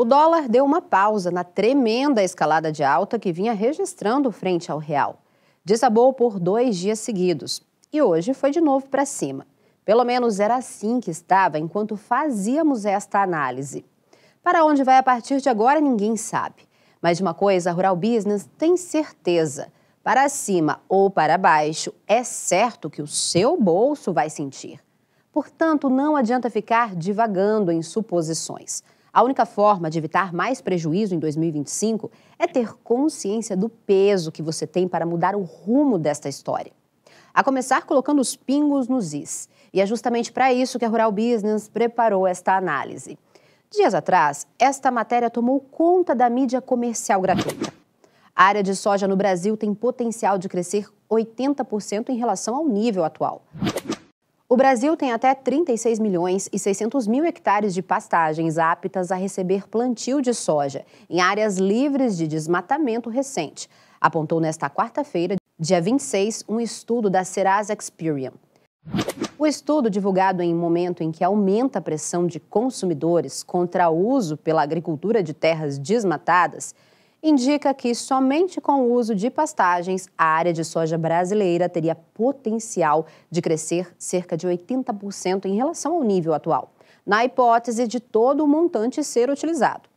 O dólar deu uma pausa na tremenda escalada de alta que vinha registrando frente ao real. Desabou por dois dias seguidos e hoje foi de novo para cima. Pelo menos era assim que estava enquanto fazíamos esta análise. Para onde vai a partir de agora, ninguém sabe. Mas de uma coisa, a Rural Business tem certeza. Para cima ou para baixo, é certo que o seu bolso vai sentir. Portanto, não adianta ficar divagando em suposições. A única forma de evitar mais prejuízo em 2025 é ter consciência do peso que você tem para mudar o rumo desta história. A começar colocando os pingos nos is. E é justamente para isso que a Rural Business preparou esta análise. Dias atrás, esta matéria tomou conta da mídia comercial gratuita. A área de soja no Brasil tem potencial de crescer 80% em relação ao nível atual. O Brasil tem até 36 milhões e 600 mil hectares de pastagens aptas a receber plantio de soja em áreas livres de desmatamento recente, apontou nesta quarta-feira, dia 26, um estudo da Serasa Experian. O estudo, divulgado em um momento em que aumenta a pressão de consumidores contra o uso pela agricultura de terras desmatadas, indica que somente com o uso de pastagens, a área de soja brasileira teria potencial de crescer cerca de 80% em relação ao nível atual, na hipótese de todo o montante ser utilizado.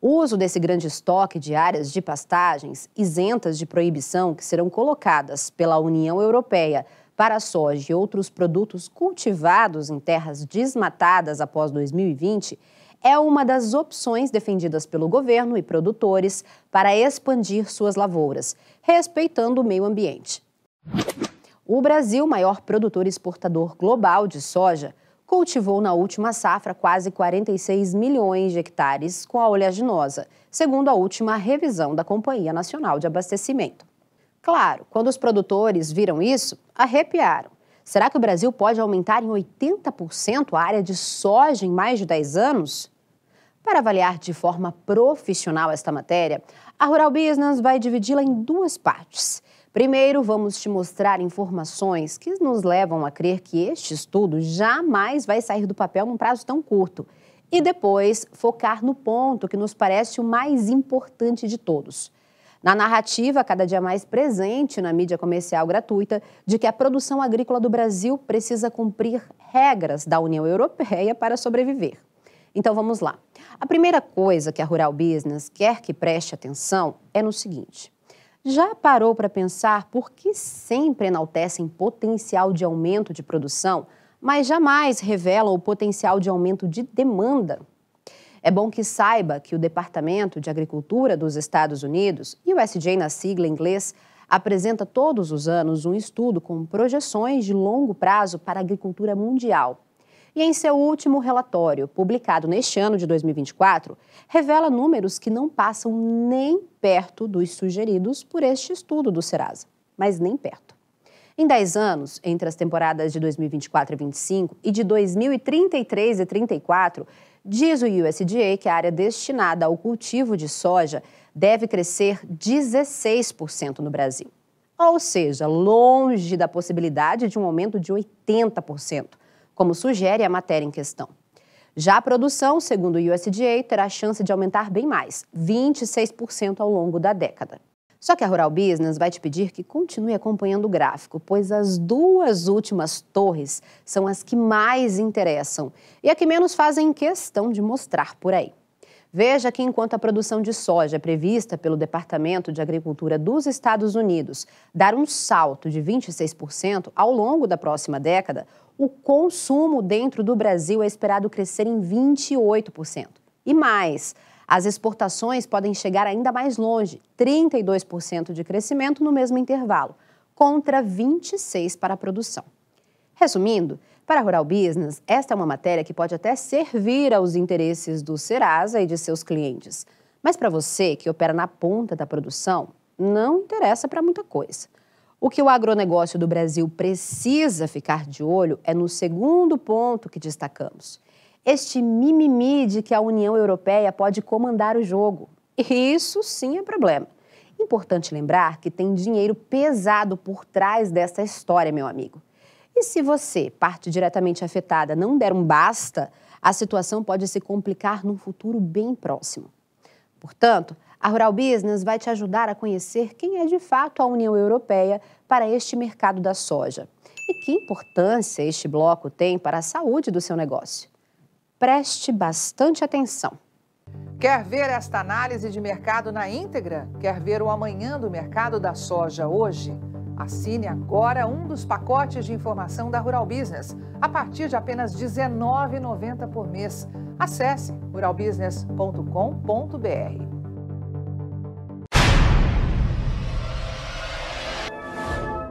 O uso desse grande estoque de áreas de pastagens isentas de proibição que serão colocadas pela União Europeia para a soja e outros produtos cultivados em terras desmatadas após 2020 é uma das opções defendidas pelo governo e produtores para expandir suas lavouras, respeitando o meio ambiente. O Brasil, maior produtor e exportador global de soja, cultivou na última safra quase 46 milhões de hectares com a oleaginosa, segundo a última revisão da Companhia Nacional de Abastecimento. Claro, quando os produtores viram isso, arrepiaram. Será que o Brasil pode aumentar em 80% a área de soja em mais de 10 anos? Para avaliar de forma profissional esta matéria, a Rural Business vai dividi-la em duas partes. Primeiro, vamos te mostrar informações que nos levam a crer que este estudo jamais vai sair do papel num prazo tão curto. E depois, focar no ponto que nos parece o mais importante de todos. Na narrativa, cada dia mais presente na mídia comercial gratuita, de que a produção agrícola do Brasil precisa cumprir regras da União Europeia para sobreviver. Então vamos lá. A primeira coisa que a Rural Business quer que preste atenção é no seguinte: já parou para pensar por que sempre enaltecem potencial de aumento de produção, mas jamais revelam o potencial de aumento de demanda? É bom que saiba que o Departamento de Agricultura dos Estados Unidos, e o USDA na sigla em inglês, apresenta todos os anos um estudo com projeções de longo prazo para a agricultura mundial. E em seu último relatório, publicado neste ano de 2024, revela números que não passam nem perto dos sugeridos por este estudo do Serasa, mas nem perto. Em 10 anos, entre as temporadas de 2024 e 2025 e de 2033 e 34, diz o USDA que a área destinada ao cultivo de soja deve crescer 16% no Brasil. Ou seja, longe da possibilidade de um aumento de 80%, como sugere a matéria em questão. Já a produção, segundo o USDA, terá chance de aumentar bem mais, 26% ao longo da década. Só que a Rural Business vai te pedir que continue acompanhando o gráfico, pois as duas últimas torres são as que mais interessam e a que menos fazem questão de mostrar por aí. Veja que enquanto a produção de soja é prevista pelo Departamento de Agricultura dos Estados Unidos dar um salto de 26% ao longo da próxima década, o consumo dentro do Brasil é esperado crescer em 28%. E mais, as exportações podem chegar ainda mais longe, 32% de crescimento no mesmo intervalo, contra 26% para a produção. Resumindo, para a Rural Business, esta é uma matéria que pode até servir aos interesses do Serasa e de seus clientes. Mas para você que opera na ponta da produção, não interessa para muita coisa. O que o agronegócio do Brasil precisa ficar de olho é no segundo ponto que destacamos. Este mimimi de que a União Europeia pode comandar o jogo. Isso sim é problema. Importante lembrar que tem dinheiro pesado por trás dessa história, meu amigo. E se você, parte diretamente afetada, não der um basta, a situação pode se complicar num futuro bem próximo. Portanto, a Rural Business vai te ajudar a conhecer quem é de fato a União Europeia para este mercado da soja e que importância este bloco tem para a saúde do seu negócio. Preste bastante atenção. Quer ver esta análise de mercado na íntegra? Quer ver o amanhã do mercado da soja hoje? Assine agora um dos pacotes de informação da Rural Business, a partir de apenas R$ 19,90 por mês. Acesse ruralbusiness.com.br.